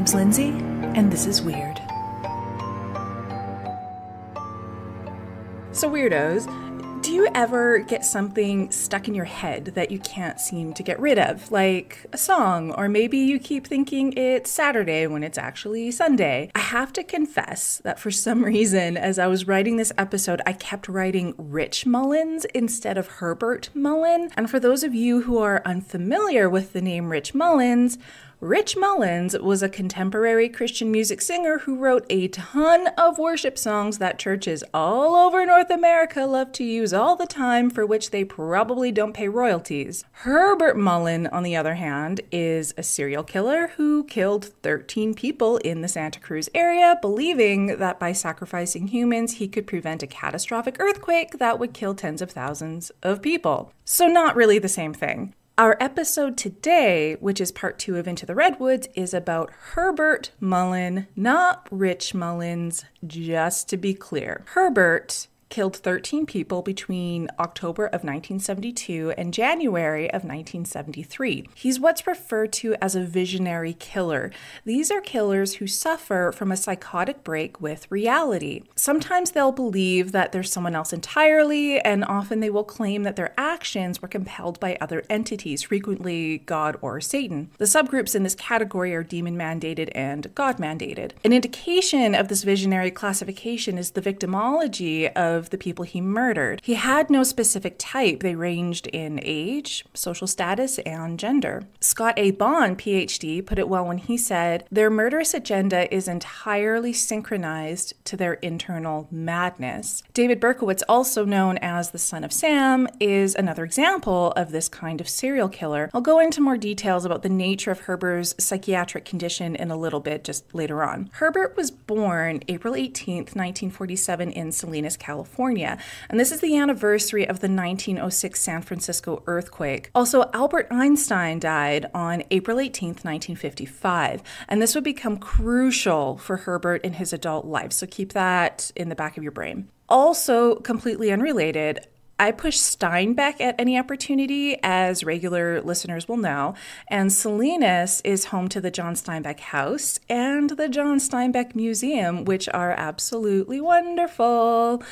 name's Lindsay, and this is Weird. So, weirdos, do you ever get something stuck in your head that you can't seem to get rid of, like a song, or maybe you keep thinking it's Saturday when it's actually Sunday? I have to confess that for some reason, as I was writing this episode, I kept writing Rich Mullins instead of Herbert Mullin. And for those of you who are unfamiliar with the name Rich Mullins, Rich Mullins was a contemporary Christian music singer who wrote a ton of worship songs that churches all over North America love to use all the time, for which they probably don't pay royalties. Herbert Mullin, on the other hand, is a serial killer who killed 13 people in the Santa Cruz area, believing that by sacrificing humans, he could prevent a catastrophic earthquake that would kill tens of thousands of people. So, not really the same thing. Our episode today, which is part two of Into the Redwoods, is about Herbert Mullin, not Rich Mullins, just to be clear. Herbert killed 13 people between October of 1972 and January of 1973. He's what's referred to as a visionary killer. These are killers who suffer from a psychotic break with reality. Sometimes they'll believe that there's someone else entirely, and often they will claim that their actions were compelled by other entities, frequently God or Satan. The subgroups in this category are demon mandated and God mandated. An indication of this visionary classification is the victimology of of the people he murdered. He had no specific type, they ranged in age, social status, and gender. Scott A. Bonn, PhD, put it well when he said, Their murderous agenda is entirely synchronized to their internal madness. David Berkowitz, also known as the son of Sam, is another example of this kind of serial killer. I'll go into more details about the nature of Herbert's psychiatric condition in a little bit just later on. Herbert was born April 18, 1947, in Salinas, California. California. And this is the anniversary of the 1906 San Francisco earthquake. Also, Albert Einstein died on April 18, 1955. And this would become crucial for Herbert in his adult life. So keep that in the back of your brain. Also, completely unrelated, I push Steinbeck at any opportunity, as regular listeners will know, and Salinas is home to the John Steinbeck House and the John Steinbeck Museum, which are absolutely wonderful.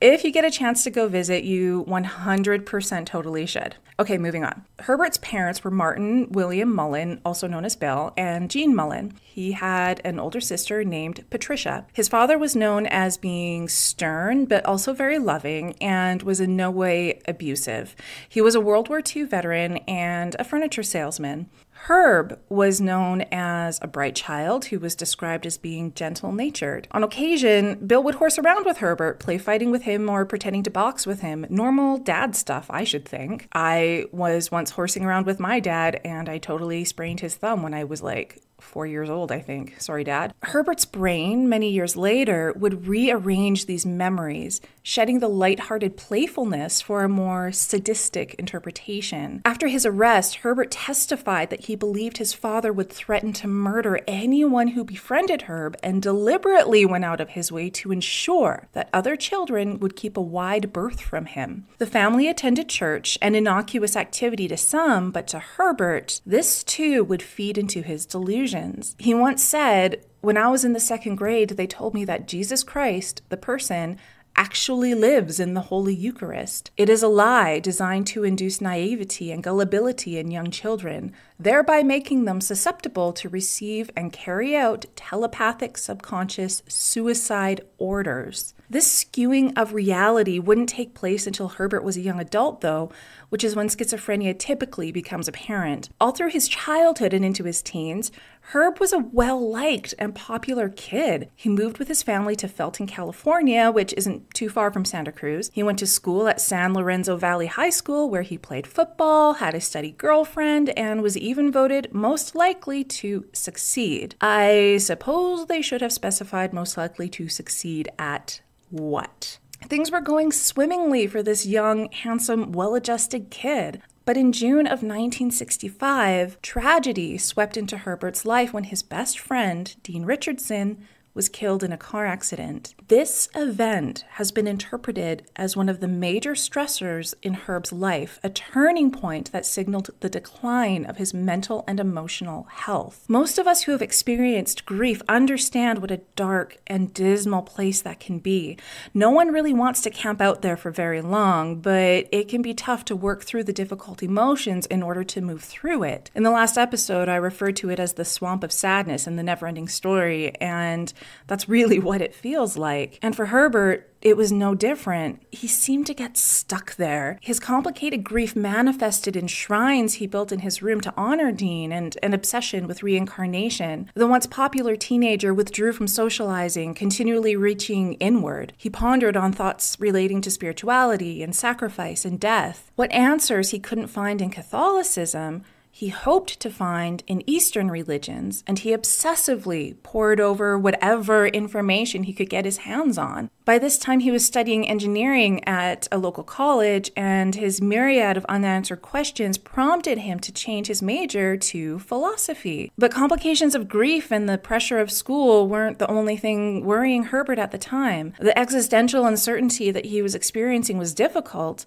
If you get a chance to go visit, you 100% totally should. Okay, moving on. Herbert's parents were Martin William Mullin, also known as Bill, and Jean Mullin. He had an older sister named Patricia. His father was known as being stern, but also very loving, and was in no way abusive. He was a World War II veteran and a furniture salesman. Herb was known as a bright child who was described as being gentle natured. On occasion, Bill would horse around with Herbert, play fighting with him or pretending to box with him. Normal dad stuff, I should think. I was once horsing around with my dad and I totally sprained his thumb when I was like four years old, I think. Sorry, Dad. Herbert's brain, many years later, would rearrange these memories, shedding the light-hearted playfulness for a more sadistic interpretation. After his arrest, Herbert testified that he believed his father would threaten to murder anyone who befriended Herb and deliberately went out of his way to ensure that other children would keep a wide berth from him. The family attended church, an innocuous activity to some, but to Herbert, this too would feed into his delusions. He once said, When I was in the second grade, they told me that Jesus Christ, the person, actually lives in the Holy Eucharist. It is a lie designed to induce naivety and gullibility in young children, thereby making them susceptible to receive and carry out telepathic subconscious suicide orders. This skewing of reality wouldn't take place until Herbert was a young adult, though, which is when schizophrenia typically becomes apparent. All through his childhood and into his teens, Herb was a well liked and popular kid. He moved with his family to Felton, California, which isn't too far from Santa Cruz. He went to school at San Lorenzo Valley High School, where he played football, had a steady girlfriend, and was even voted most likely to succeed. I suppose they should have specified most likely to succeed at what? Things were going swimmingly for this young, handsome, well adjusted kid. But in June of 1965, tragedy swept into Herbert's life when his best friend, Dean Richardson, was killed in a car accident. This event has been interpreted as one of the major stressors in Herb's life, a turning point that signaled the decline of his mental and emotional health. Most of us who have experienced grief understand what a dark and dismal place that can be. No one really wants to camp out there for very long, but it can be tough to work through the difficult emotions in order to move through it. In the last episode, I referred to it as the swamp of sadness in the never ending story, and that's really what it feels like. And for Herbert, it was no different. He seemed to get stuck there. His complicated grief manifested in shrines he built in his room to honor Dean and an obsession with reincarnation. The once popular teenager withdrew from socializing, continually reaching inward. He pondered on thoughts relating to spirituality and sacrifice and death. What answers he couldn't find in Catholicism, he hoped to find in Eastern religions, and he obsessively pored over whatever information he could get his hands on. By this time, he was studying engineering at a local college, and his myriad of unanswered questions prompted him to change his major to philosophy. But complications of grief and the pressure of school weren't the only thing worrying Herbert at the time. The existential uncertainty that he was experiencing was difficult,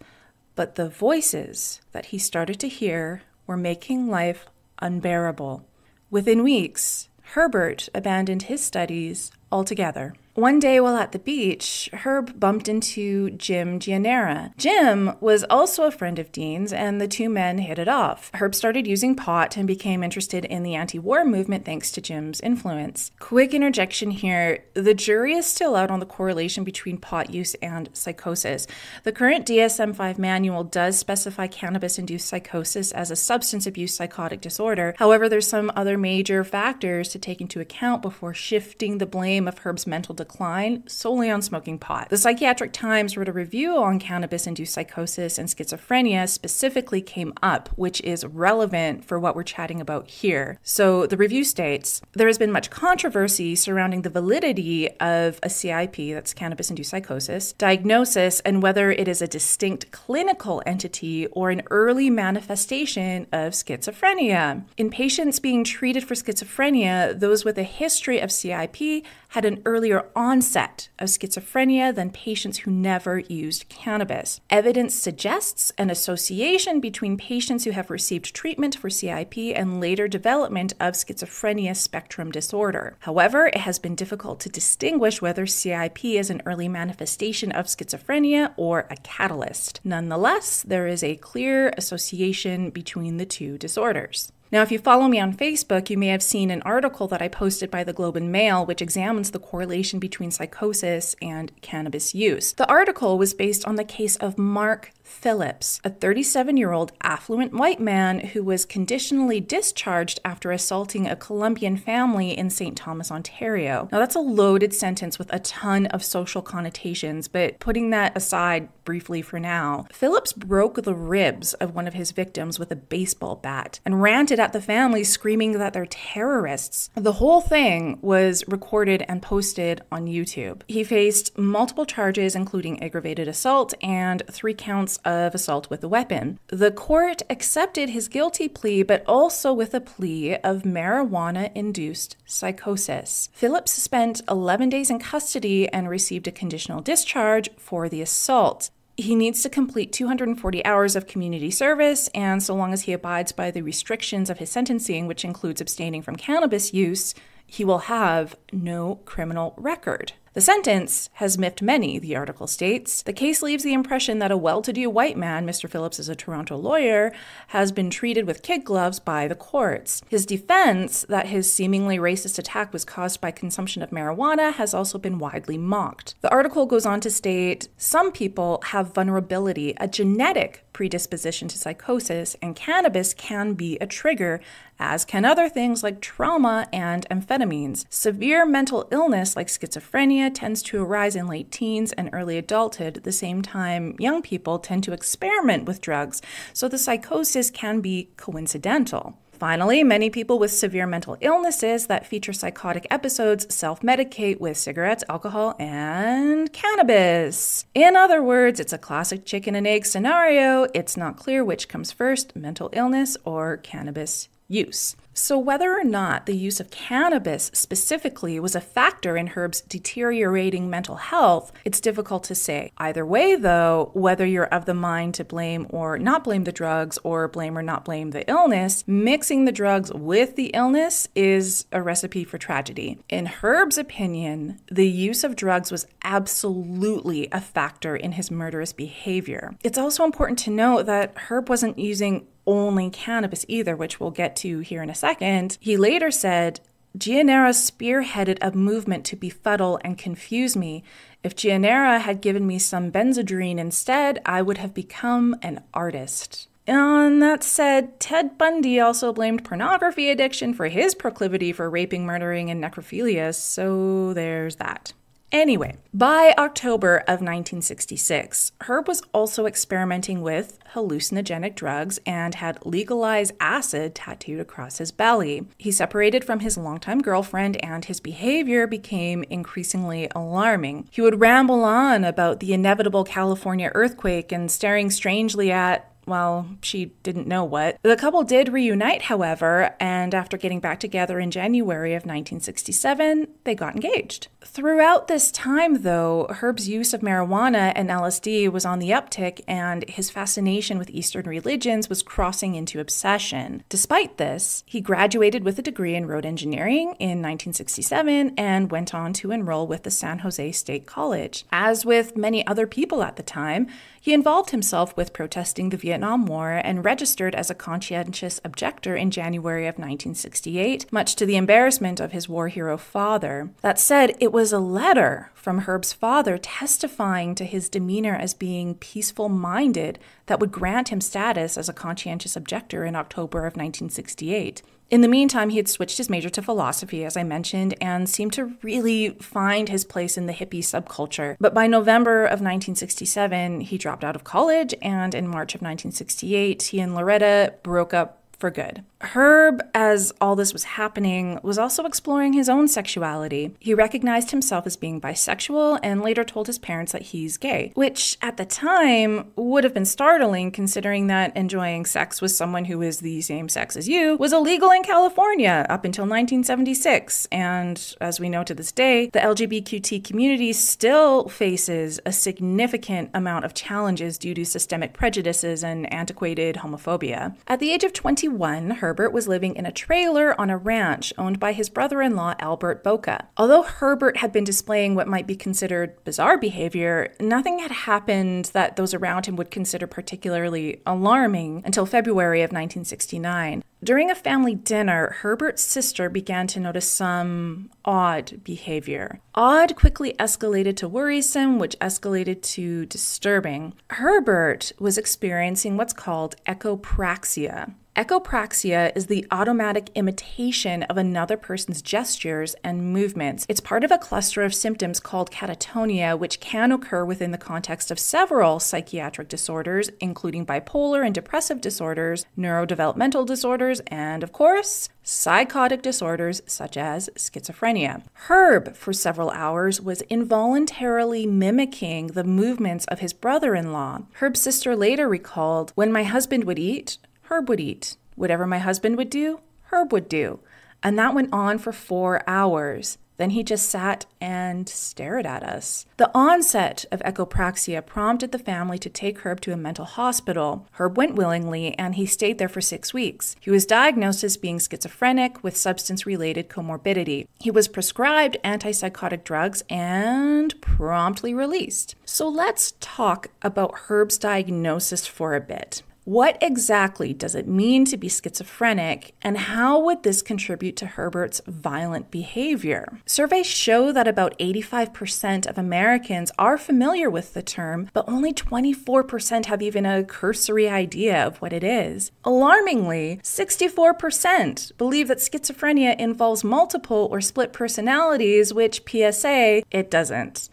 but the voices that he started to hear were making life unbearable. Within weeks, Herbert abandoned his studies altogether. One day while at the beach, Herb bumped into Jim Gianera. Jim was also a friend of Dean's, and the two men hit it off. Herb started using pot and became interested in the anti war movement thanks to Jim's influence. Quick interjection here the jury is still out on the correlation between pot use and psychosis. The current DSM 5 manual does specify cannabis induced psychosis as a substance abuse psychotic disorder. However, there's some other major factors to take into account before shifting the blame of Herb's mental decline decline solely on smoking pot. The Psychiatric Times wrote a review on cannabis induced psychosis and schizophrenia specifically came up, which is relevant for what we're chatting about here. So the review states there has been much controversy surrounding the validity of a CIP, that's cannabis induced psychosis, diagnosis, and whether it is a distinct clinical entity or an early manifestation of schizophrenia. In patients being treated for schizophrenia, those with a history of CIP had an earlier onset of schizophrenia than patients who never used cannabis. Evidence suggests an association between patients who have received treatment for CIP and later development of schizophrenia spectrum disorder. However, it has been difficult to distinguish whether CIP is an early manifestation of schizophrenia or a catalyst. Nonetheless, there is a clear association between the two disorders. Now, if you follow me on Facebook, you may have seen an article that I posted by the Globe and Mail, which examines the correlation between psychosis and cannabis use. The article was based on the case of Mark Phillips, a 37 year old affluent white man who was conditionally discharged after assaulting a Colombian family in St. Thomas, Ontario. Now, that's a loaded sentence with a ton of social connotations, but putting that aside briefly for now, Phillips broke the ribs of one of his victims with a baseball bat and ranted at the family, screaming that they're terrorists. The whole thing was recorded and posted on YouTube. He faced multiple charges, including aggravated assault and three counts of assault with a weapon. The court accepted his guilty plea, but also with a plea of marijuana induced psychosis. Phillips spent 11 days in custody and received a conditional discharge for the assault he needs to complete 240 hours of community service, and so long as he abides by the restrictions of his sentencing, which includes abstaining from cannabis use, he will have no criminal record. The sentence has miffed many, the article states. The case leaves the impression that a well to do white man, Mr. Phillips is a Toronto lawyer, has been treated with kid gloves by the courts. His defense that his seemingly racist attack was caused by consumption of marijuana has also been widely mocked. The article goes on to state some people have vulnerability, a genetic predisposition to psychosis, and cannabis can be a trigger, as can other things like trauma and amphetamines. Severe mental illness like schizophrenia tends to arise in late teens and early adulthood, at the same time, young people tend to experiment with drugs, so the psychosis can be coincidental. Finally, many people with severe mental illnesses that feature psychotic episodes self medicate with cigarettes, alcohol, and cannabis. In other words, it's a classic chicken and egg scenario. It's not clear which comes first mental illness or cannabis use. So, whether or not the use of cannabis specifically was a factor in Herb's deteriorating mental health, it's difficult to say. Either way, though, whether you're of the mind to blame or not blame the drugs or blame or not blame the illness, mixing the drugs with the illness is a recipe for tragedy. In Herb's opinion, the use of drugs was absolutely a factor in his murderous behavior. It's also important to note that Herb wasn't using only cannabis either, which we'll get to here in a second. He later said, Gianera spearheaded a movement to befuddle and confuse me. If Gianera had given me some Benzedrine instead, I would have become an artist. And that said, Ted Bundy also blamed pornography addiction for his proclivity for raping, murdering, and necrophilia, so there's that. Anyway, by October of 1966, Herb was also experimenting with hallucinogenic drugs and had legalized acid tattooed across his belly. He separated from his longtime girlfriend and his behavior became increasingly alarming. He would ramble on about the inevitable California earthquake and staring strangely at well, she didn't know what. The couple did reunite, however, and after getting back together in January of 1967, they got engaged. Throughout this time, though, Herb's use of marijuana and LSD was on the uptick, and his fascination with Eastern religions was crossing into obsession. Despite this, he graduated with a degree in road engineering in 1967 and went on to enroll with the San Jose State College. As with many other people at the time, he involved himself with protesting the Vietnam War and registered as a conscientious objector in January of 1968, much to the embarrassment of his war hero father. That said, it was a letter from Herb's father testifying to his demeanor as being peaceful minded that would grant him status as a conscientious objector in October of 1968. In the meantime, he had switched his major to philosophy, as I mentioned, and seemed to really find his place in the hippie subculture. But by November of 1967, he dropped out of college, and in March of 1968, he and Loretta broke up for good. Herb, as all this was happening, was also exploring his own sexuality. He recognized himself as being bisexual and later told his parents that he's gay, which at the time would have been startling considering that enjoying sex with someone who is the same sex as you was illegal in California up until 1976. And as we know to this day, the LGBTQ community still faces a significant amount of challenges due to systemic prejudices and antiquated homophobia. At the age of 21, Herb Herbert was living in a trailer on a ranch owned by his brother in law, Albert Boca. Although Herbert had been displaying what might be considered bizarre behavior, nothing had happened that those around him would consider particularly alarming until February of 1969. During a family dinner, Herbert's sister began to notice some odd behavior. Odd quickly escalated to worrisome, which escalated to disturbing. Herbert was experiencing what's called echopraxia. Echopraxia is the automatic imitation of another person's gestures and movements. It's part of a cluster of symptoms called catatonia, which can occur within the context of several psychiatric disorders, including bipolar and depressive disorders, neurodevelopmental disorders, and, of course, psychotic disorders such as schizophrenia. Herb, for several hours, was involuntarily mimicking the movements of his brother in law. Herb's sister later recalled when my husband would eat, Herb would eat. Whatever my husband would do, Herb would do. And that went on for four hours. Then he just sat and stared at us. The onset of echopraxia prompted the family to take Herb to a mental hospital. Herb went willingly and he stayed there for six weeks. He was diagnosed as being schizophrenic with substance related comorbidity. He was prescribed antipsychotic drugs and promptly released. So let's talk about Herb's diagnosis for a bit. What exactly does it mean to be schizophrenic, and how would this contribute to Herbert's violent behavior? Surveys show that about 85% of Americans are familiar with the term, but only 24% have even a cursory idea of what it is. Alarmingly, 64% believe that schizophrenia involves multiple or split personalities, which PSA, it doesn't.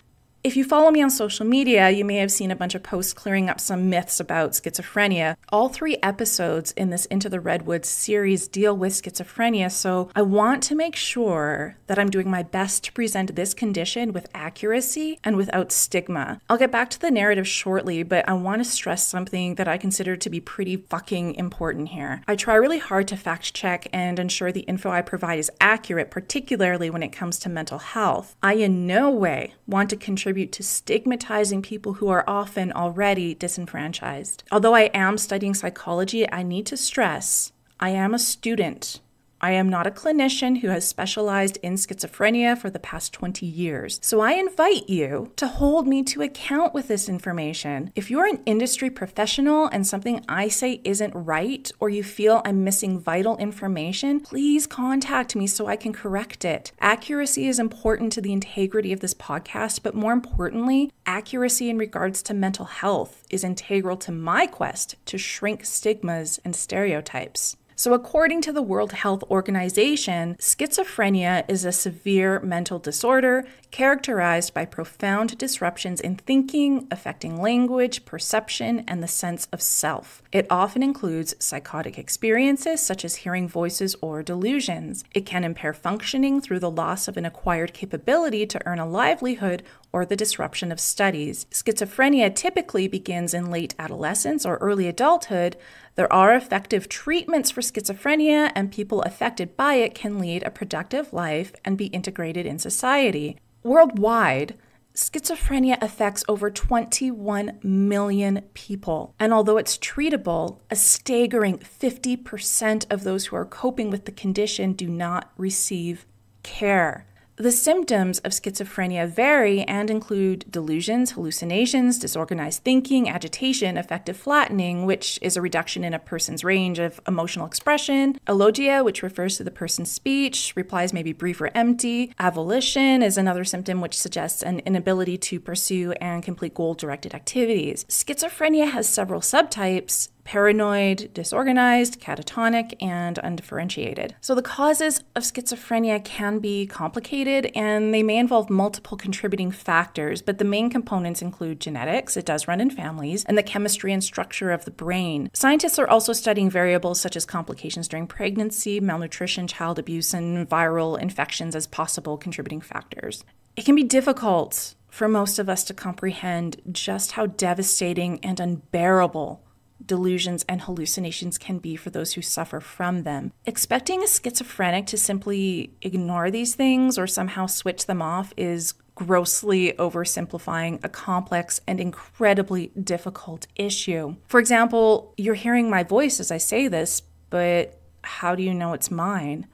If you follow me on social media, you may have seen a bunch of posts clearing up some myths about schizophrenia. All three episodes in this Into the Redwoods series deal with schizophrenia, so I want to make sure that I'm doing my best to present this condition with accuracy and without stigma. I'll get back to the narrative shortly, but I want to stress something that I consider to be pretty fucking important here. I try really hard to fact check and ensure the info I provide is accurate, particularly when it comes to mental health. I in no way want to contribute to stigmatizing people who are often already disenfranchised. Although I am studying psychology, I need to stress I am a student I am not a clinician who has specialized in schizophrenia for the past 20 years. So I invite you to hold me to account with this information. If you're an industry professional and something I say isn't right, or you feel I'm missing vital information, please contact me so I can correct it. Accuracy is important to the integrity of this podcast, but more importantly, accuracy in regards to mental health is integral to my quest to shrink stigmas and stereotypes. So, according to the World Health Organization, schizophrenia is a severe mental disorder characterized by profound disruptions in thinking, affecting language, perception, and the sense of self. It often includes psychotic experiences such as hearing voices or delusions. It can impair functioning through the loss of an acquired capability to earn a livelihood or the disruption of studies. Schizophrenia typically begins in late adolescence or early adulthood, there are effective treatments for schizophrenia, and people affected by it can lead a productive life and be integrated in society. Worldwide, schizophrenia affects over 21 million people. And although it's treatable, a staggering 50% of those who are coping with the condition do not receive care. The symptoms of schizophrenia vary and include delusions, hallucinations, disorganized thinking, agitation, affective flattening, which is a reduction in a person's range of emotional expression, alogia, which refers to the person's speech, replies may be brief or empty, avolition is another symptom which suggests an inability to pursue and complete goal directed activities. Schizophrenia has several subtypes, paranoid, disorganized, catatonic, and undifferentiated. So, the causes of schizophrenia can be complicated and they may involve multiple contributing factors, but the main components include genetics, it does run in families, and the chemistry and structure of the brain. Scientists are also studying variables such as complications during pregnancy, malnutrition, child abuse, and viral infections as possible contributing factors. It can be difficult for most of us to comprehend just how devastating and unbearable delusions and hallucinations can be for those who suffer from them. Expecting a schizophrenic to simply ignore these things or somehow switch them off is grossly oversimplifying a complex and incredibly difficult issue. For example, you're hearing my voice as I say this, but how do you know it's mine?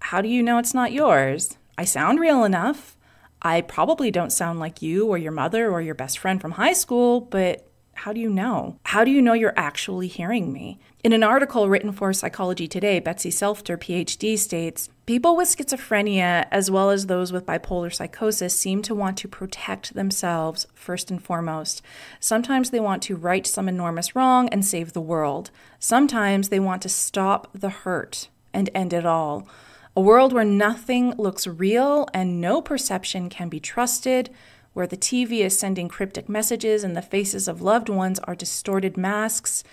How do you know it's not yours? I sound real enough. I probably don't sound like you or your mother or your best friend from high school, but how do you know? How do you know you're actually hearing me? In an article written for Psychology Today, Betsy Selfter, PhD, states People with schizophrenia, as well as those with bipolar psychosis, seem to want to protect themselves first and foremost. Sometimes they want to right some enormous wrong and save the world. Sometimes they want to stop the hurt and end it all. A world where nothing looks real and no perception can be trusted where the TV is sending cryptic messages and the faces of loved ones are distorted masks,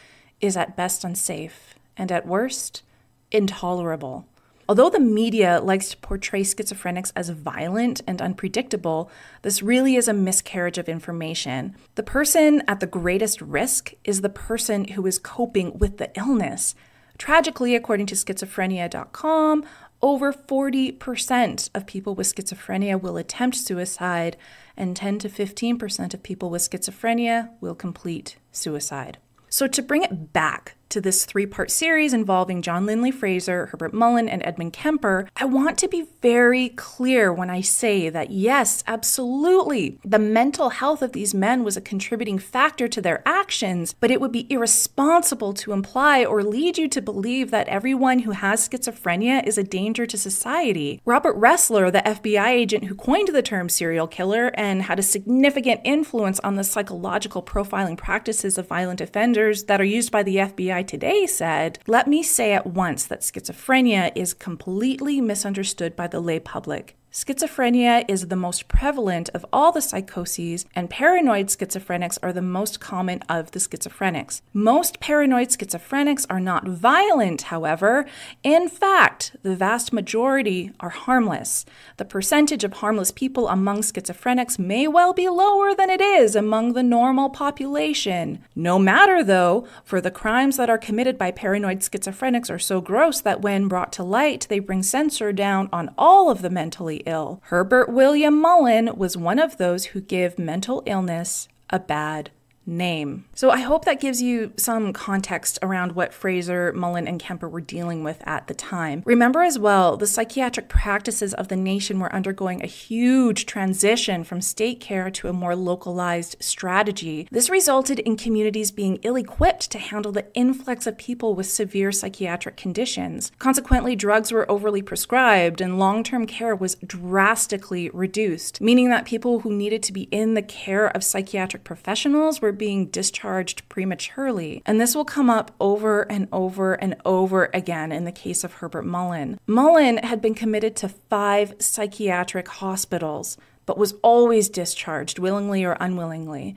is at best unsafe, and at worst, intolerable. Although the media likes to portray schizophrenics as violent and unpredictable, this really is a miscarriage of information. The person at the greatest risk is the person who is coping with the illness. Tragically, according to schizophrenia.com, over 40% of people with schizophrenia will attempt suicide, and 10 to 15% of people with schizophrenia will complete suicide. So, to bring it back to this three part series involving John Linley Frazier, Herbert Mullin, and Edmund Kemper, I want to be very clear when I say that yes, absolutely, the mental health of these men was a contributing factor to their actions, but it would be irresponsible to imply or lead you to believe that everyone who has schizophrenia is a danger to society. Robert Ressler, the FBI agent who coined the term serial killer and had a significant influence on the psychological profiling practices of violent offenders that are used by the FBI Today said, Let me say at once that schizophrenia is completely misunderstood by the lay public. Schizophrenia is the most prevalent of all the psychoses, and paranoid schizophrenics are the most common of the schizophrenics. Most paranoid schizophrenics are not violent, however. In fact, the vast majority are harmless. The percentage of harmless people among schizophrenics may well be lower than it is among the normal population. No matter, though, for the crimes that are committed by paranoid schizophrenics are so gross that when brought to light, they bring censor down on all of the mentally ill. Herbert William Mullin was one of those who give mental illness a bad name. So I hope that gives you some context around what Frazier, Mullin, and Kemper were dealing with at the time. Remember as well, the psychiatric practices of the nation were undergoing a huge transition from state care to a more localized strategy. This resulted in communities being ill equipped to handle the influx of people with severe psychiatric conditions. Consequently, drugs were overly prescribed and long term care was drastically reduced, meaning that people who needed to be in the care of psychiatric professionals were being discharged prematurely. And this will come up over and over and over again in the case of Herbert Mullin. Mullin had been committed to five psychiatric hospitals, but was always discharged, willingly or unwillingly.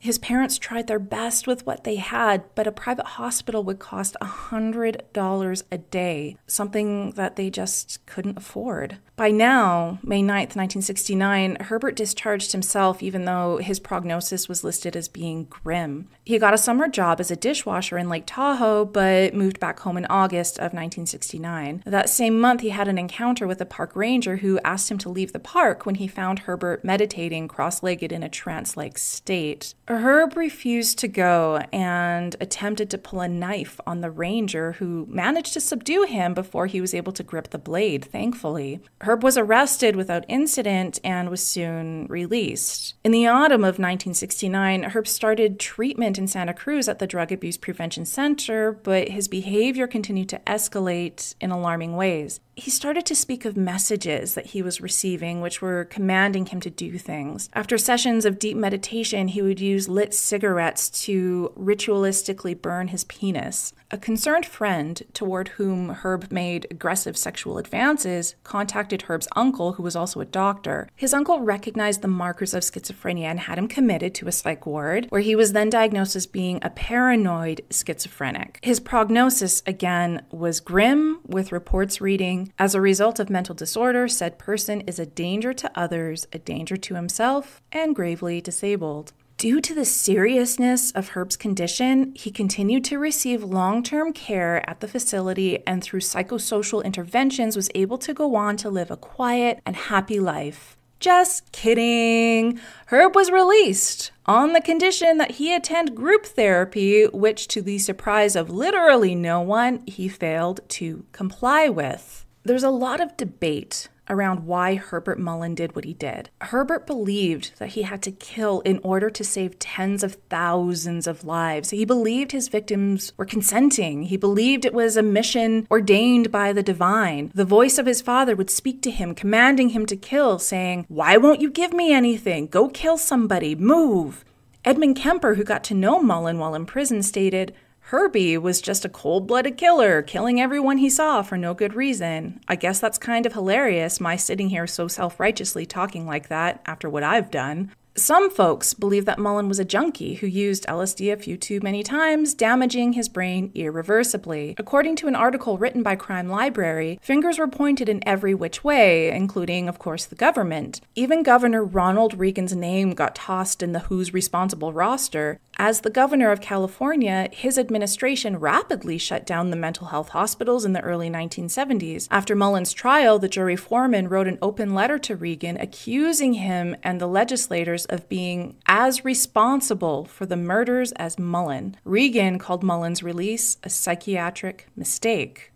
His parents tried their best with what they had, but a private hospital would cost $100 a day, something that they just couldn't afford. By now, May 9th, 1969, Herbert discharged himself even though his prognosis was listed as being grim. He got a summer job as a dishwasher in Lake Tahoe, but moved back home in August of 1969. That same month, he had an encounter with a park ranger who asked him to leave the park when he found Herbert meditating cross legged in a trance like state. Herb refused to go and attempted to pull a knife on the ranger, who managed to subdue him before he was able to grip the blade, thankfully. Herb was arrested without incident and was soon released. In the autumn of 1969, Herb started treatment in Santa Cruz at the Drug Abuse Prevention Center, but his behavior continued to escalate in alarming ways he started to speak of messages that he was receiving, which were commanding him to do things. After sessions of deep meditation, he would use lit cigarettes to ritualistically burn his penis. A concerned friend, toward whom Herb made aggressive sexual advances, contacted Herb's uncle, who was also a doctor. His uncle recognized the markers of schizophrenia and had him committed to a psych ward, where he was then diagnosed as being a paranoid schizophrenic. His prognosis, again, was grim, with reports reading As a result of mental disorder, said person is a danger to others, a danger to himself, and gravely disabled. Due to the seriousness of Herb's condition, he continued to receive long term care at the facility and through psychosocial interventions was able to go on to live a quiet and happy life. Just kidding. Herb was released on the condition that he attend group therapy, which, to the surprise of literally no one, he failed to comply with. There's a lot of debate around why Herbert Mullin did what he did. Herbert believed that he had to kill in order to save tens of thousands of lives. He believed his victims were consenting. He believed it was a mission ordained by the divine. The voice of his father would speak to him, commanding him to kill, saying, Why won't you give me anything? Go kill somebody. Move. Edmund Kemper, who got to know Mullin while in prison, stated, Herbie was just a cold blooded killer, killing everyone he saw for no good reason. I guess that's kind of hilarious, my sitting here so self righteously talking like that after what I've done. Some folks believe that Mullin was a junkie who used LSD a few too many times, damaging his brain irreversibly. According to an article written by Crime Library, fingers were pointed in every which way, including, of course, the government. Even Governor Ronald Reagan's name got tossed in the Who's Responsible roster. As the governor of California, his administration rapidly shut down the mental health hospitals in the early 1970s. After Mullin's trial, the jury foreman wrote an open letter to Reagan accusing him and the legislators of being as responsible for the murders as Mullin. Reagan called Mullin's release a psychiatric mistake.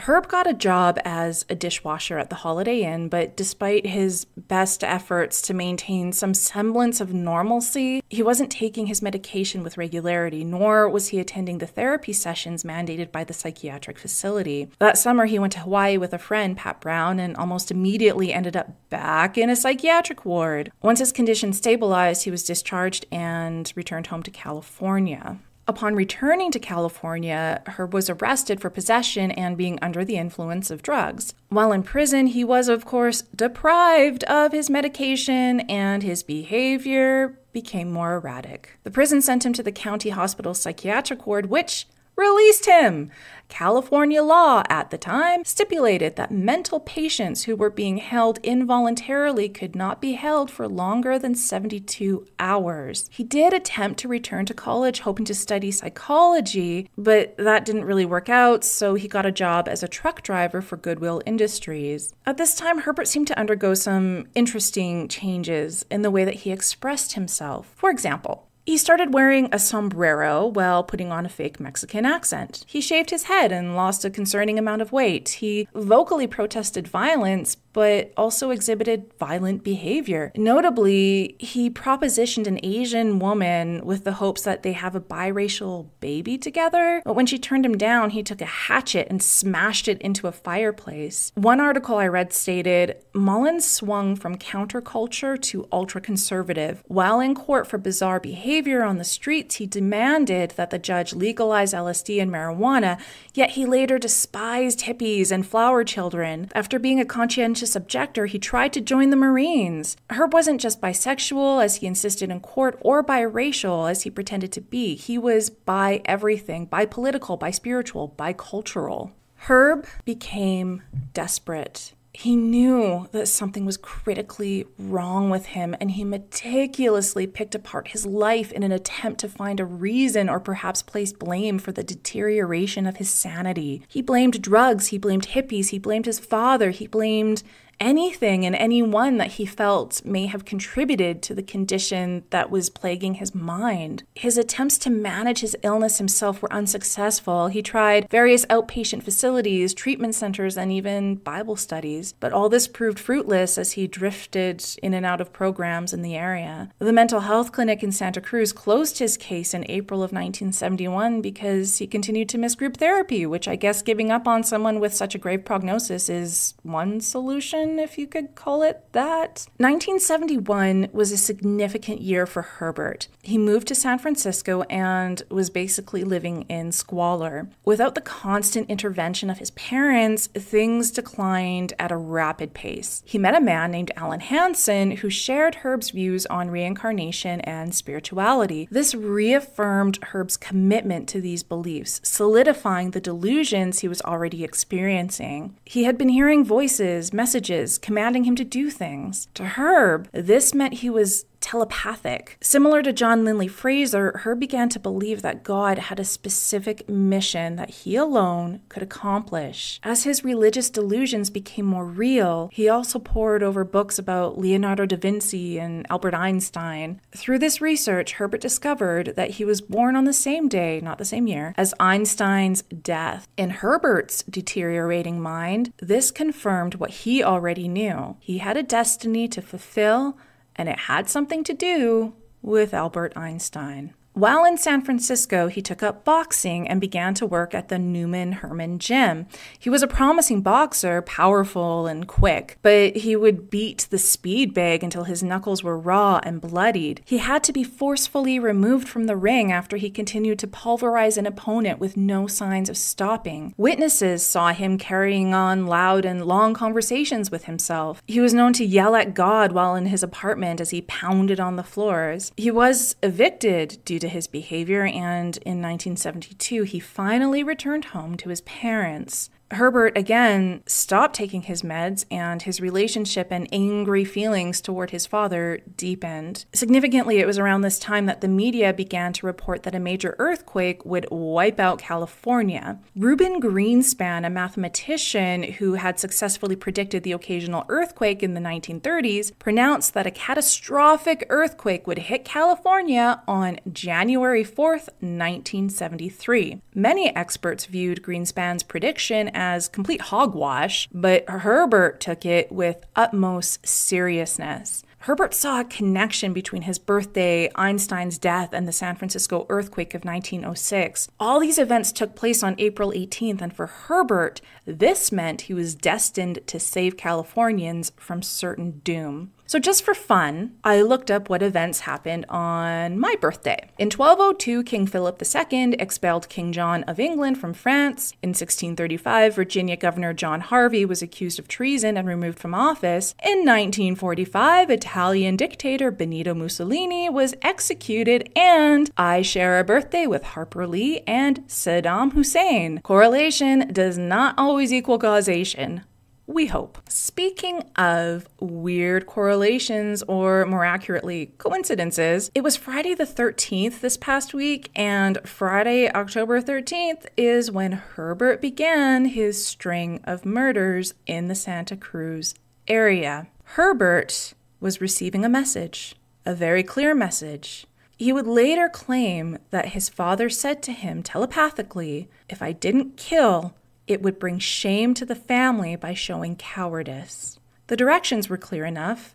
Herb got a job as a dishwasher at the Holiday Inn, but despite his best efforts to maintain some semblance of normalcy, he wasn't taking his medication with regularity, nor was he attending the therapy sessions mandated by the psychiatric facility. That summer, he went to Hawaii with a friend, Pat Brown, and almost immediately ended up back in a psychiatric ward. Once his condition stabilized, he was discharged and returned home to California. Upon returning to California, Herb was arrested for possession and being under the influence of drugs. While in prison, he was, of course, deprived of his medication and his behavior became more erratic. The prison sent him to the county hospital psychiatric ward, which released him. California law at the time stipulated that mental patients who were being held involuntarily could not be held for longer than 72 hours. He did attempt to return to college hoping to study psychology, but that didn't really work out, so he got a job as a truck driver for Goodwill Industries. At this time, Herbert seemed to undergo some interesting changes in the way that he expressed himself. For example, he started wearing a sombrero while putting on a fake Mexican accent. He shaved his head and lost a concerning amount of weight. He vocally protested violence, but also exhibited violent behavior. Notably, he propositioned an Asian woman with the hopes that they have a biracial baby together. But when she turned him down, he took a hatchet and smashed it into a fireplace. One article I read stated Mullins swung from counterculture to ultra conservative. While in court for bizarre behavior on the streets, he demanded that the judge legalize LSD and marijuana, yet he later despised hippies and flower children. After being a conscientious objector, he tried to join the Marines. Herb wasn't just bisexual, as he insisted in court, or biracial, as he pretended to be. He was bi everything, bi political, bi spiritual, bi cultural. Herb became desperate. He knew that something was critically wrong with him, and he meticulously picked apart his life in an attempt to find a reason or perhaps place blame for the deterioration of his sanity. He blamed drugs, he blamed hippies, he blamed his father, he blamed anything and anyone that he felt may have contributed to the condition that was plaguing his mind. His attempts to manage his illness himself were unsuccessful. He tried various outpatient facilities, treatment centers, and even Bible studies, but all this proved fruitless as he drifted in and out of programs in the area. The mental health clinic in Santa Cruz closed his case in April of 1971 because he continued to miss group therapy, which I guess giving up on someone with such a grave prognosis is one solution if you could call it that. 1971 was a significant year for Herbert. He moved to San Francisco and was basically living in squalor. Without the constant intervention of his parents, things declined at a rapid pace. He met a man named Alan Hansen who shared Herb's views on reincarnation and spirituality. This reaffirmed Herb's commitment to these beliefs, solidifying the delusions he was already experiencing. He had been hearing voices, messages, commanding him to do things. To Herb, this meant he was telepathic. Similar to John Linley Frazier, Herb began to believe that God had a specific mission that he alone could accomplish. As his religious delusions became more real, he also pored over books about Leonardo da Vinci and Albert Einstein. Through this research, Herbert discovered that he was born on the same day, not the same year, as Einstein's death. In Herbert's deteriorating mind, this confirmed what he already knew. He had a destiny to fulfill and it had something to do with Albert Einstein. While in San Francisco, he took up boxing and began to work at the Newman Herman Gym. He was a promising boxer, powerful and quick, but he would beat the speed bag until his knuckles were raw and bloodied. He had to be forcefully removed from the ring after he continued to pulverize an opponent with no signs of stopping. Witnesses saw him carrying on loud and long conversations with himself. He was known to yell at God while in his apartment as he pounded on the floors. He was evicted due to his behavior, and in 1972, he finally returned home to his parents. Herbert again stopped taking his meds, and his relationship and angry feelings toward his father deepened. Significantly, it was around this time that the media began to report that a major earthquake would wipe out California. Reuben Greenspan, a mathematician who had successfully predicted the occasional earthquake in the 1930s, pronounced that a catastrophic earthquake would hit California on January 4th, 1973. Many experts viewed Greenspan's prediction as complete hogwash, but Herbert took it with utmost seriousness. Herbert saw a connection between his birthday, Einstein's death, and the San Francisco earthquake of 1906. All these events took place on April 18th, and for Herbert, this meant he was destined to save Californians from certain doom. So, just for fun, I looked up what events happened on my birthday. In 1202, King Philip II expelled King John of England from France. In 1635, Virginia Governor John Harvey was accused of treason and removed from office. In 1945, Italian dictator Benito Mussolini was executed, and I share a birthday with Harper Lee and Saddam Hussein. Correlation does not always equal causation. We hope. Speaking of weird correlations, or more accurately, coincidences, it was Friday the 13th this past week, and Friday, October 13th, is when Herbert began his string of murders in the Santa Cruz area. Herbert was receiving a message, a very clear message. He would later claim that his father said to him telepathically, If I didn't kill, it would bring shame to the family by showing cowardice. The directions were clear enough.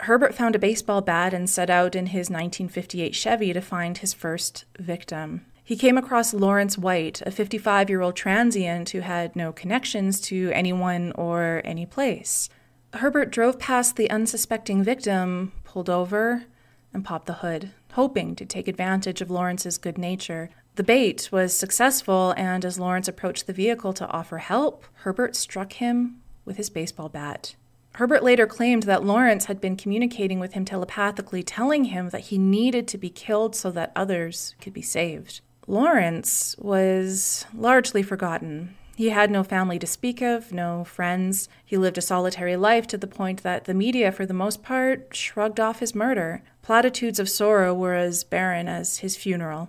Herbert found a baseball bat and set out in his 1958 Chevy to find his first victim. He came across Lawrence White, a 55 year old transient who had no connections to anyone or any place. Herbert drove past the unsuspecting victim, pulled over, and popped the hood, hoping to take advantage of Lawrence's good nature. The bait was successful, and as Lawrence approached the vehicle to offer help, Herbert struck him with his baseball bat. Herbert later claimed that Lawrence had been communicating with him telepathically, telling him that he needed to be killed so that others could be saved. Lawrence was largely forgotten. He had no family to speak of, no friends. He lived a solitary life to the point that the media, for the most part, shrugged off his murder. Platitudes of sorrow were as barren as his funeral.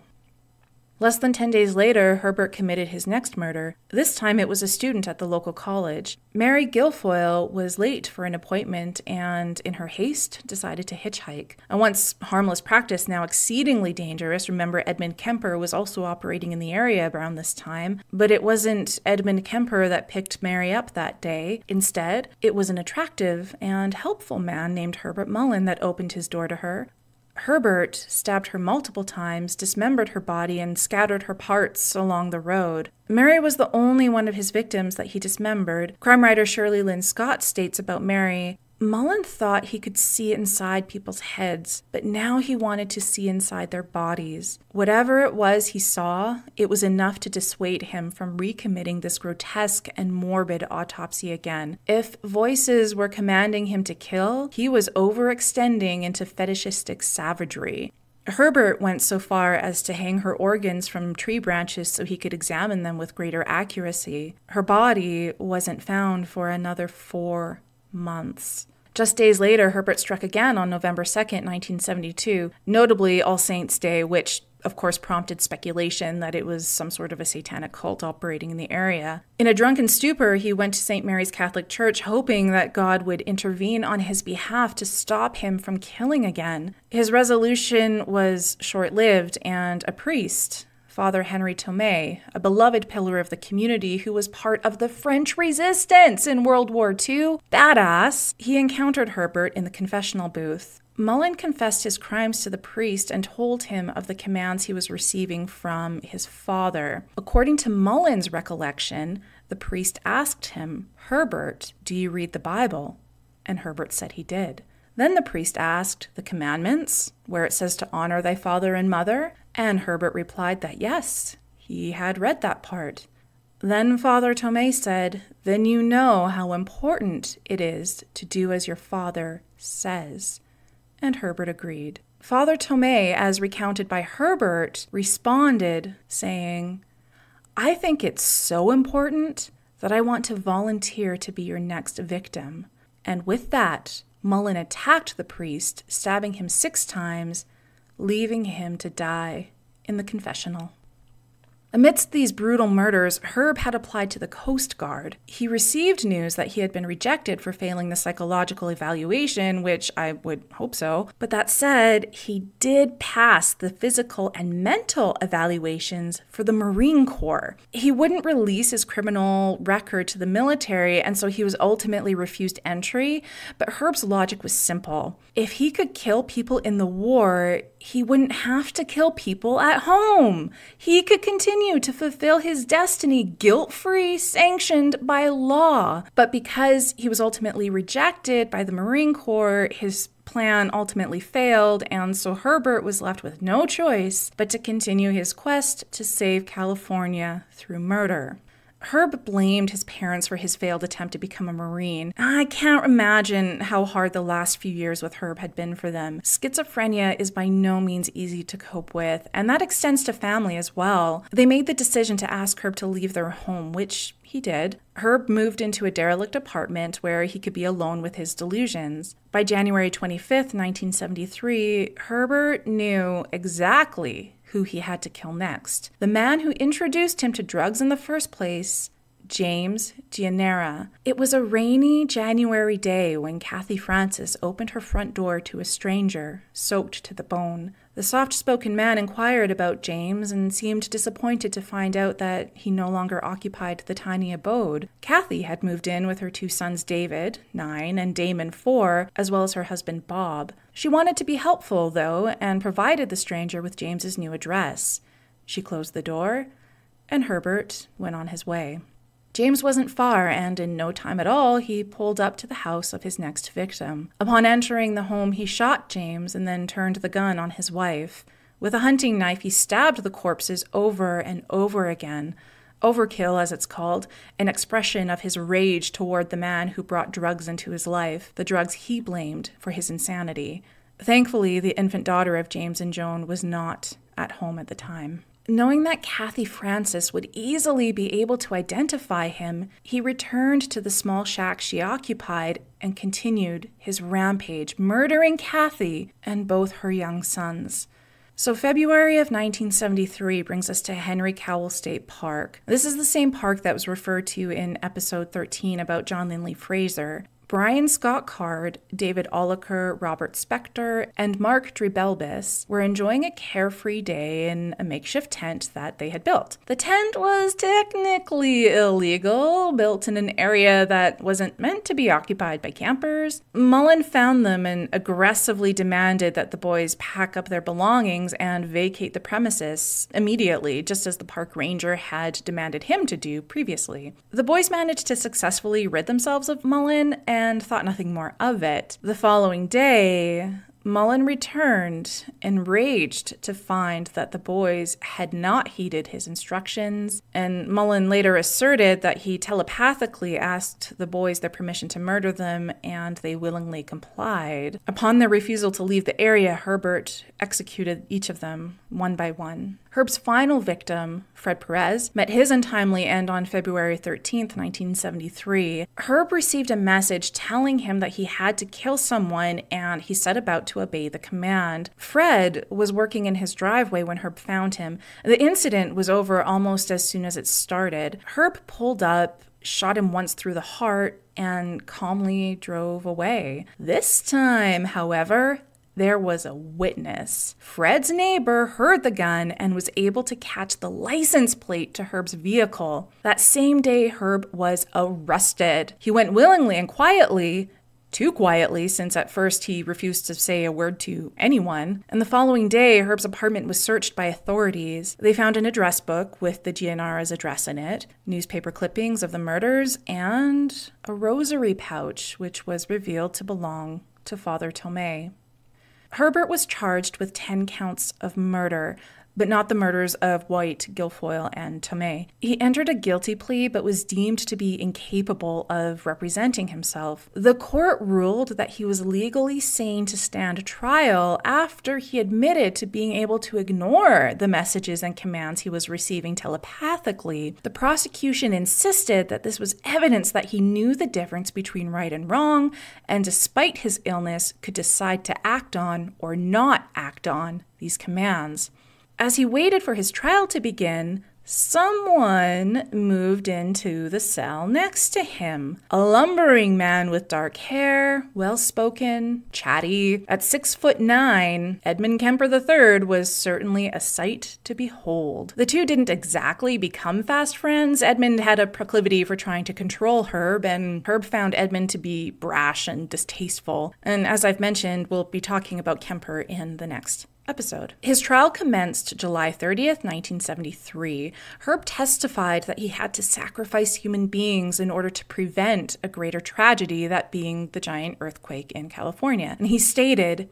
Less than 10 days later, Herbert committed his next murder. This time it was a student at the local college. Mary Guilfoyle was late for an appointment and, in her haste, decided to hitchhike. A once harmless practice, now exceedingly dangerous. Remember, Edmund Kemper was also operating in the area around this time. But it wasn't Edmund Kemper that picked Mary up that day. Instead, it was an attractive and helpful man named Herbert Mullin that opened his door to her. Herbert stabbed her multiple times, dismembered her body, and scattered her parts along the road. Mary was the only one of his victims that he dismembered. Crime writer Shirley Lynn Scott states about Mary Mullin thought he could see inside people's heads, but now he wanted to see inside their bodies. Whatever it was he saw, it was enough to dissuade him from recommitting this grotesque and morbid autopsy again. If voices were commanding him to kill, he was overextending into fetishistic savagery. Herbert went so far as to hang her organs from tree branches so he could examine them with greater accuracy. Her body wasn't found for another four months. Just days later, Herbert struck again on November 2nd, 1972, notably All Saints' Day, which of course prompted speculation that it was some sort of a satanic cult operating in the area. In a drunken stupor, he went to St. Mary's Catholic Church hoping that God would intervene on his behalf to stop him from killing again. His resolution was short lived, and a priest, Father Henry Tomei, a beloved pillar of the community who was part of the French resistance in World War II. Badass! He encountered Herbert in the confessional booth. Mullin confessed his crimes to the priest and told him of the commands he was receiving from his father. According to Mullin's recollection, the priest asked him, Herbert, do you read the Bible? And Herbert said he did. Then the priest asked, The commandments, where it says to honor thy father and mother? And Herbert replied that yes, he had read that part. Then Father Tomei said, Then you know how important it is to do as your father says. And Herbert agreed. Father Tomei, as recounted by Herbert, responded, saying, I think it's so important that I want to volunteer to be your next victim. And with that, Mullin attacked the priest, stabbing him six times, leaving him to die in the confessional. Amidst these brutal murders, Herb had applied to the Coast Guard. He received news that he had been rejected for failing the psychological evaluation, which I would hope so. But that said, he did pass the physical and mental evaluations for the Marine Corps. He wouldn't release his criminal record to the military, and so he was ultimately refused entry. But Herb's logic was simple if he could kill people in the war, he wouldn't have to kill people at home. He could continue to fulfill his destiny guilt free, sanctioned by law. But because he was ultimately rejected by the Marine Corps, his plan ultimately failed, and so Herbert was left with no choice but to continue his quest to save California through murder. Herb blamed his parents for his failed attempt to become a Marine. I can't imagine how hard the last few years with Herb had been for them. Schizophrenia is by no means easy to cope with, and that extends to family as well. They made the decision to ask Herb to leave their home, which he did. Herb moved into a derelict apartment where he could be alone with his delusions. By January 25th, 1973, Herbert knew exactly who he had to kill next. The man who introduced him to drugs in the first place, James Gianera. It was a rainy January day when Kathy Francis opened her front door to a stranger, soaked to the bone. The soft spoken man inquired about James and seemed disappointed to find out that he no longer occupied the tiny abode. Kathy had moved in with her two sons, David, nine, and Damon, four, as well as her husband, Bob. She wanted to be helpful, though, and provided the stranger with James's new address. She closed the door, and Herbert went on his way. James wasn't far, and in no time at all, he pulled up to the house of his next victim. Upon entering the home, he shot James and then turned the gun on his wife. With a hunting knife, he stabbed the corpses over and over again. Overkill, as it's called, an expression of his rage toward the man who brought drugs into his life, the drugs he blamed for his insanity. Thankfully, the infant daughter of James and Joan was not at home at the time. Knowing that Kathy Francis would easily be able to identify him, he returned to the small shack she occupied and continued his rampage, murdering Kathy and both her young sons. So, February of 1973 brings us to Henry Cowell State Park. This is the same park that was referred to in episode 13 about John Linley Frazier. Brian Scott Card, David Oliker, Robert Spector, and Mark Dreibelbis were enjoying a carefree day in a makeshift tent that they had built. The tent was technically illegal, built in an area that wasn't meant to be occupied by campers. Mullin found them and aggressively demanded that the boys pack up their belongings and vacate the premises immediately, just as the park ranger had demanded him to do previously. The boys managed to successfully rid themselves of Mullin and and thought nothing more of it. The following day, Mullin returned, enraged to find that the boys had not heeded his instructions, and Mullin later asserted that he telepathically asked the boys their permission to murder them, and they willingly complied. Upon their refusal to leave the area, Herbert executed each of them one by one. Herb's final victim, Fred Perez, met his untimely end on February 13, 1973. Herb received a message telling him that he had to kill someone and he set about to obey the command. Fred was working in his driveway when Herb found him. The incident was over almost as soon as it started. Herb pulled up, shot him once through the heart, and calmly drove away. This time, however, there was a witness. Fred's neighbor heard the gun and was able to catch the license plate to Herb's vehicle. That same day, Herb was arrested. He went willingly and quietly, too quietly, since at first he refused to say a word to anyone. And the following day, Herb's apartment was searched by authorities. They found an address book with the Gianera's address in it, newspaper clippings of the murders, and a rosary pouch, which was revealed to belong to Father Tomei. Herbert was charged with 10 counts of murder, but not the murders of White, Guilfoyle, and Tomei. He entered a guilty plea but was deemed to be incapable of representing himself. The court ruled that he was legally sane to stand trial after he admitted to being able to ignore the messages and commands he was receiving telepathically. The prosecution insisted that this was evidence that he knew the difference between right and wrong, and despite his illness, could decide to act on or not act on these commands. As he waited for his trial to begin, someone moved into the cell next to him. A lumbering man with dark hair, well spoken, chatty. At six foot nine, Edmund Kemper III was certainly a sight to behold. The two didn't exactly become fast friends. Edmund had a proclivity for trying to control Herb, and Herb found Edmund to be brash and distasteful. And as I've mentioned, we'll be talking about Kemper in the next episode. His trial commenced July 30th, 1973. Herb testified that he had to sacrifice human beings in order to prevent a greater tragedy, that being the giant earthquake in California. And he stated,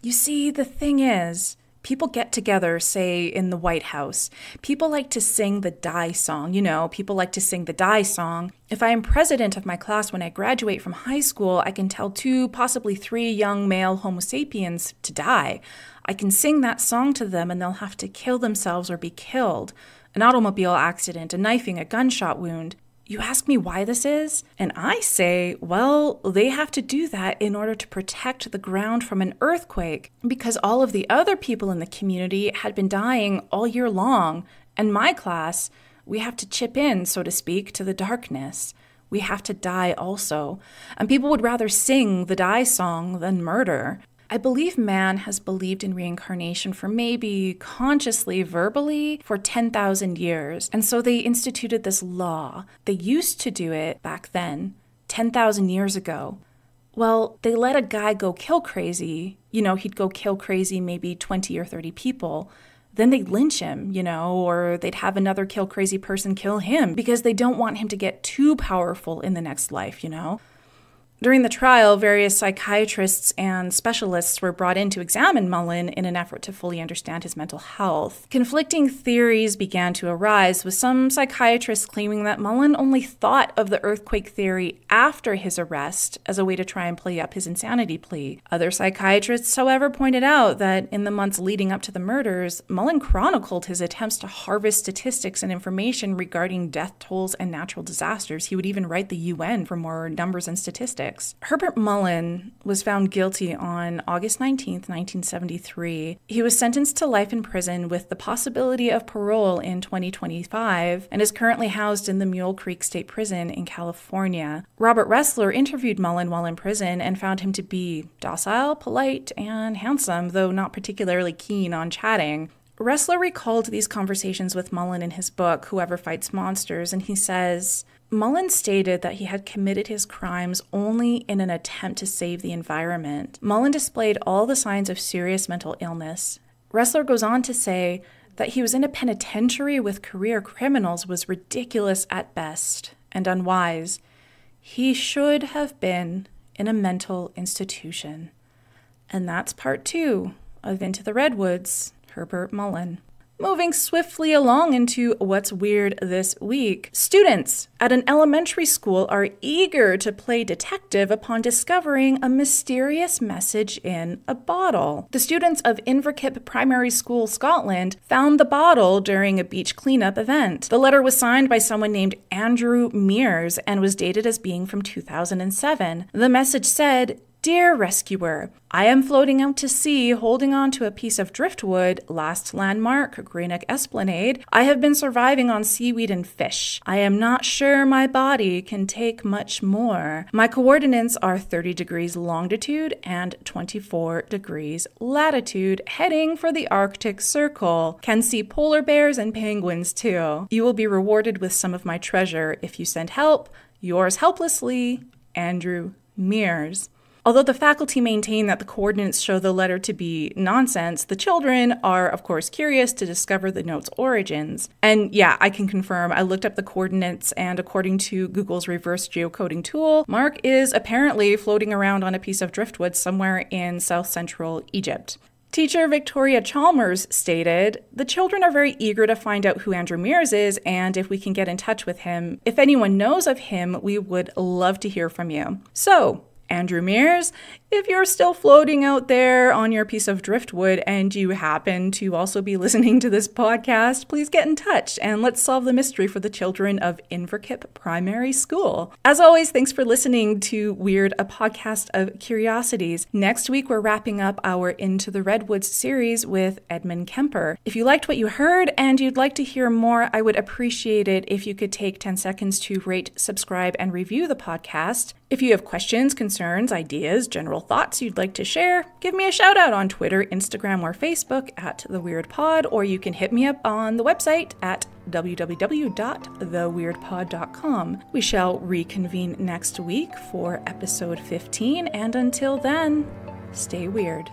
You see, the thing is, people get together, say in the White House. People like to sing the die song. You know, people like to sing the die song. If I am president of my class when I graduate from high school, I can tell two, possibly three young male Homo sapiens to die. I can sing that song to them and they'll have to kill themselves or be killed. An automobile accident, a knifing, a gunshot wound. You ask me why this is? And I say, well, they have to do that in order to protect the ground from an earthquake because all of the other people in the community had been dying all year long. And my class, we have to chip in, so to speak, to the darkness. We have to die also. And people would rather sing the die song than murder. I believe man has believed in reincarnation for maybe consciously, verbally, for 10,000 years. And so they instituted this law. They used to do it back then, 10,000 years ago. Well, they let a guy go kill crazy. You know, he'd go kill crazy maybe 20 or 30 people. Then they'd lynch him, you know, or they'd have another kill crazy person kill him because they don't want him to get too powerful in the next life, you know? During the trial, various psychiatrists and specialists were brought in to examine Mullin in an effort to fully understand his mental health. Conflicting theories began to arise, with some psychiatrists claiming that Mullin only thought of the earthquake theory after his arrest as a way to try and play up his insanity plea. Other psychiatrists, however, pointed out that in the months leading up to the murders, Mullin chronicled his attempts to harvest statistics and information regarding death tolls and natural disasters. He would even write the UN for more numbers and statistics. Herbert Mullin was found guilty on August 19, 1973. He was sentenced to life in prison with the possibility of parole in 2025 and is currently housed in the Mule Creek State Prison in California. Robert Ressler interviewed Mullin while in prison and found him to be docile, polite, and handsome, though not particularly keen on chatting. Ressler recalled these conversations with Mullin in his book, Whoever Fights Monsters, and he says, Mullin stated that he had committed his crimes only in an attempt to save the environment. Mullin displayed all the signs of serious mental illness. Ressler goes on to say that he was in a penitentiary with career criminals was ridiculous at best and unwise. He should have been in a mental institution. And that's part two of Into the Redwoods, Herbert Mullin. Moving swiftly along into what's weird this week. Students at an elementary school are eager to play detective upon discovering a mysterious message in a bottle. The students of Inverkip Primary School, Scotland, found the bottle during a beach cleanup event. The letter was signed by someone named Andrew Mears and was dated as being from 2007. The message said, Dear rescuer, I am floating out to sea holding on to a piece of driftwood, last landmark, Greenock Esplanade. I have been surviving on seaweed and fish. I am not sure my body can take much more. My coordinates are 30 degrees longitude and 24 degrees latitude, heading for the Arctic Circle. Can see polar bears and penguins too. You will be rewarded with some of my treasure if you send help. Yours helplessly, Andrew Mears. Although the faculty maintain that the coordinates show the letter to be nonsense, the children are, of course, curious to discover the note's origins. And yeah, I can confirm, I looked up the coordinates, and according to Google's reverse geocoding tool, Mark is apparently floating around on a piece of driftwood somewhere in south central Egypt. Teacher Victoria Chalmers stated, The children are very eager to find out who Andrew Mears is and if we can get in touch with him. If anyone knows of him, we would love to hear from you. So, Andrew Mears. If you're still floating out there on your piece of driftwood and you happen to also be listening to this podcast, please get in touch and let's solve the mystery for the children of Inverkip Primary School. As always, thanks for listening to Weird, a podcast of curiosities. Next week, we're wrapping up our Into the Redwoods series with Edmund Kemper. If you liked what you heard and you'd like to hear more, I would appreciate it if you could take 10 seconds to rate, subscribe, and review the podcast. If you have questions, concerns, ideas, general thoughts you'd like to share, give me a shout out on Twitter, Instagram, or Facebook at The Weird Pod, or you can hit me up on the website at www.theweirdpod.com. We shall reconvene next week for episode 15, and until then, stay weird.